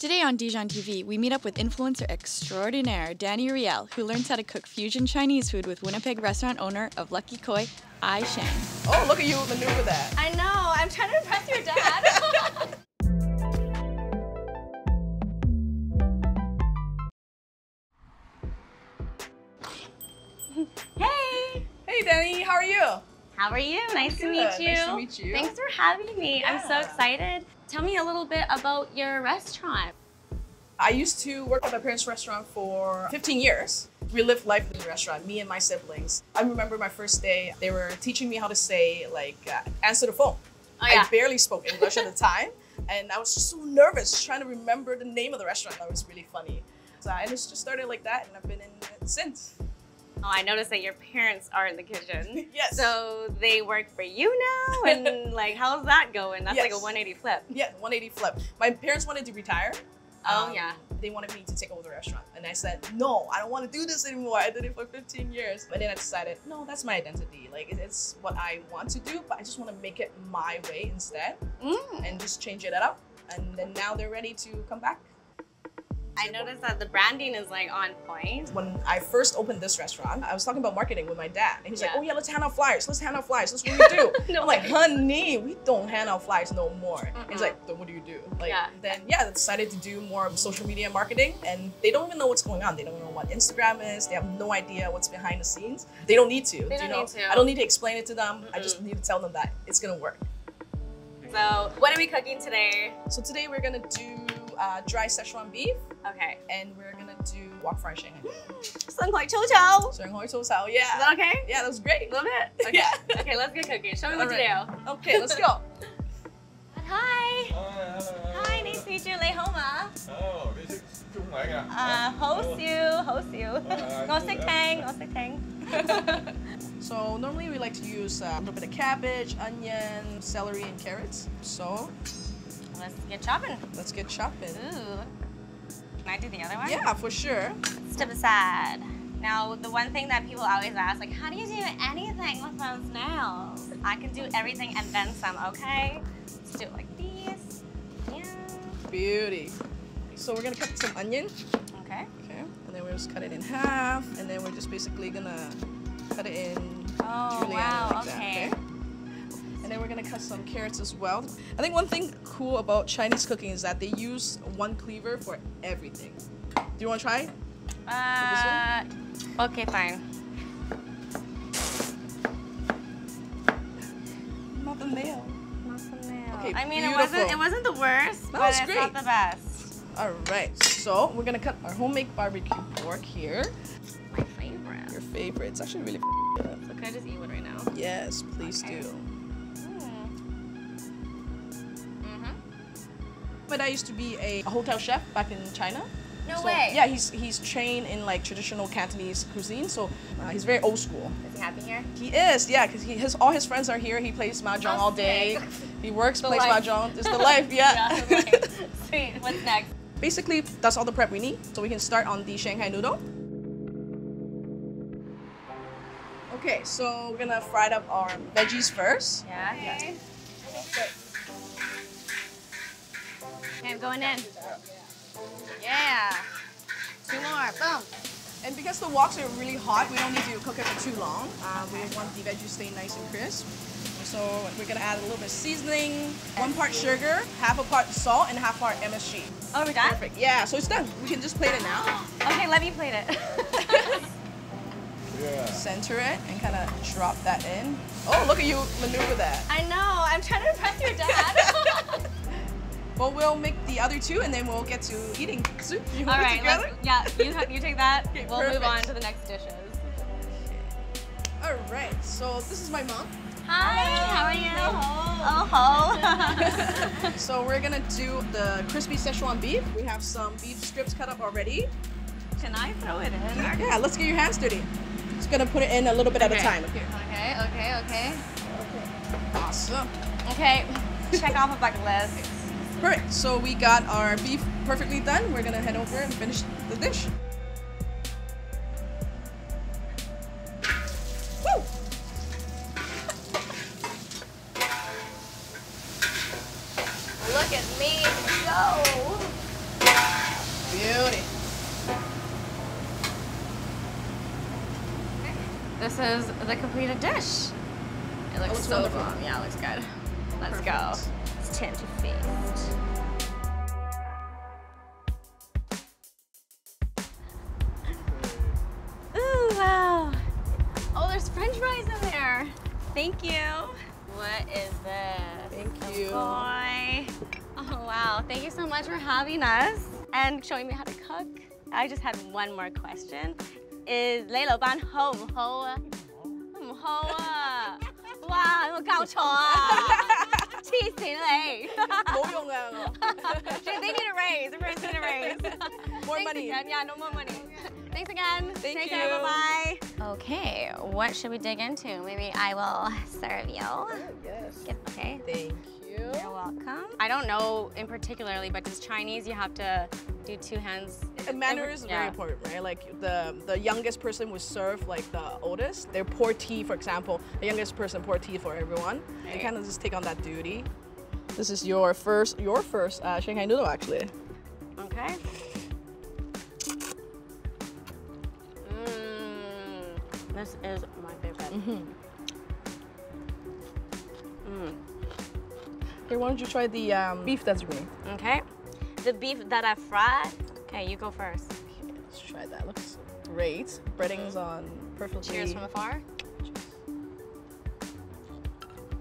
Today on Dijon TV, we meet up with influencer extraordinaire Dannie Riel, who learns how to cook fusion Chinese food with Winnipeg restaurant owner of Lucky Koi, Ai Sheng. Oh, look at you maneuver that. I know. I'm trying to impress your dad. hey. Hey, Danny, how are you? How are you? Nice to meet you. Nice to meet you. Thanks for having me. I'm so excited. Tell me a little bit about your restaurant. I used to work at my parents' restaurant for 15 years. We lived life in the restaurant, me and my siblings. I remember my first day, they were teaching me how to say, like, uh, answer the phone. Oh, yeah. I barely spoke English at the time, and I was just so nervous trying to remember the name of the restaurant. That was really funny. So I just just started like that, and I've been in it since. Oh, I noticed that your parents are in the kitchen. Yes. So they work for you now? And like, how's that going? That's like a 180 flip. Yeah, 180 flip. My parents wanted to retire. Oh, Um, yeah. They wanted me to take over the restaurant. And I said, no, I don't want to do this anymore. I did it for 15 years. And then I decided, no, that's my identity. Like, it's what I want to do, but I just want to make it my way instead Mm. and just change it up. And then now they're ready to come back. I noticed that the branding is like on point. When I first opened this restaurant, I was talking about marketing with my dad. And he's like, oh, yeah, let's hand out flyers. Let's hand out flyers. That's what do we do. No I'm like, honey, we don't hand out flyers no more. And He's Mm-mm. like, then what do you do? Like, Yeah. then yeah, I decided to do more of social media marketing. And they don't even know what's going on. They don't know what Instagram is. They have no idea what's behind the scenes. They don't need to. They don't know? need to. I don't need to explain it to them. I just need to tell them that it's gonna work. So, what are we cooking today? So today we're gonna do uh, dry Szechuan beef, Okay. and we're gonna do wok fried Shanghai. 生快抽抽. Shanghai toast sao. Is Yeah. that okay? Yeah, that was great. Love it. Okay. Yeah. okay, let's get cooking. Show me what Alright. to do. Okay, let's go. Hi. Hi, hello. Hi, nice to meet you. 你好嘛？哦，你识中文㗎？啊，好笑，好笑。啊我识听，我识听。 So normally we like to use uh, a little bit of cabbage, onion, celery, and carrots. So Let's get chopping. let's get chopping. Ooh. Can I do the other one? Yeah, for sure. Step aside. Now, the one thing that people always ask, like, how do you do anything with those nails? I can do everything and then some, okay? Let's do it like these. Yeah. Beauty. So we're gonna cut some onion. Okay. Okay. And then we'll just cut it in half. And then we're just basically gonna cut it in Oh, julienne wow, like that, okay. And then we're gonna cut some carrots as well. I think one thing cool about Chinese cooking is that they use one cleaver for everything. Do you wanna try? Uh, okay, fine. Not the nail. Okay, I mean, it wasn't it wasn't the worst, That but was it's great. not the best. All right. So we're gonna cut our homemade barbecue pork here. My favorite. Your favorite. It's actually really good. So can I just eat one right now? Yes, please Okay. do. My dad used to be a hotel chef back in China. No So, way. Yeah, he's he's trained in like traditional Cantonese cuisine, so uh, he's very old school. Is he happy here? He is, yeah, because he his all his friends are here. He plays mahjong Oh, all day. sick. He works, The plays life. mahjong. It's the life, yeah. Yeah, sweet. What's next? Basically, that's all the prep we need. So we can start on the Shanghai noodle. Okay, so we're gonna fry up our veggies first. Yeah. Okay. Okay, I'm going in. Yeah. Two more. Boom. And because the woks are really hot, we don't need to cook it for too long. Uh, We want the veggies to stay nice and crisp. So we're gonna add a little bit of seasoning, one part sugar, half a part salt, and half part MSG. Oh, we're done? Perfect. Yeah, so it's done. We can just plate it now. Okay, let me plate it. Yeah. Center it and kind of drop that in. Oh, look at you maneuver that. I know. I'm trying to impress your dad. Well, we'll make the other two and then we'll get to eating soup. You All want it right. together? Yeah. You, you take that. Okay, we'll move on to the next dishes. All right. So this is my mom. Hi. How are you? Oh, ho. So we're gonna do the crispy Szechuan beef. We have some beef strips cut up already. Can I throw it in? Yeah, let's get your hands dirty. Just gonna put it in a little bit at a time. Okay. Okay. Okay. Okay. Awesome. Okay. Check off a bucket list. Perfect. So we got our beef perfectly done. We're gonna head over and finish the dish. Woo! Look at me go. Beauty. This is the completed dish. It looks looks so wonderful. bomb. Yeah, it looks good. Let's go. Perfect. It's time to feast. Ooh, wow. Oh, there's french fries in there. Thank you. What is this? Thank A you. Boy. Oh, wow. Thank you so much for having us and showing me how to cook. I just had one more question. Is 你老板好唔好啊？唔好啊！哇，有冇教错啊？ 黐线你！冇用啊！ they need a raise. Everyone's need a raise. More Thanks money. Again. Yeah, no more money. Thanks again. Thank Take care. you. Bye bye. Okay, what should we dig into? Maybe I will serve you. Yes. Get- Okay. Thank you. You're welcome. I don't know in particularly, but does Chinese you have to do two hands? And manners is very important, right? Like the the youngest person would serve like the oldest. They pour tea, for example. The youngest person pour tea for everyone. They kind of just take on that duty. This is your first your first uh, Shanghai noodle actually. Okay. Mmm. This is my favorite. Mm. Here, why don't you try the um, beef that's green? Okay. The beef that I fried. Okay, you go first. Let's try that. Looks great. Breading's on perfectly. Cheers from afar.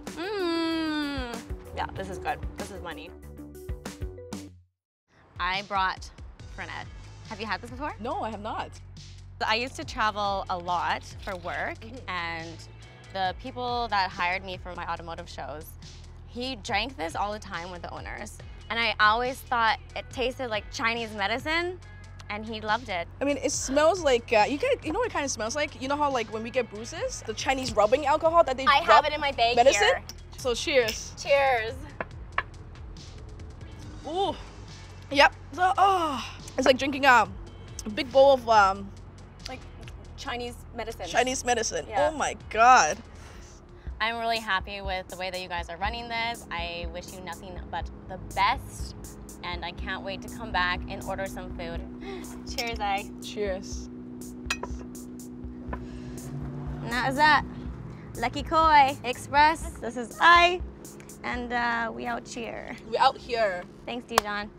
Mmm. Yeah, this is good. This is money. I brought Fernet. Have you had this before? No, I have not. I used to travel a lot for work, and the people that hired me for my automotive shows, he drank this all the time with the owners. And I always thought it tasted like Chinese medicine, and he loved it. I mean, it smells like uh, you get. You know what it kind of smells like? You know how like when we get bruises, the Chinese rubbing alcohol that they I have it in my bag medicine. here. So cheers. Cheers. Ooh. Yep. So, oh, it's like drinking um, a big bowl of um, Like Chinese medicine. Chinese medicine. Yeah. Oh my god. I'm really happy with the way that you guys are running this. I wish you nothing but the best, and I can't wait to come back and order some food. Cheers, Ai. Cheers. And that is that. Lucky Koi Express. This is Ai, and uh, we out cheer. We out here. Thanks, Dijon.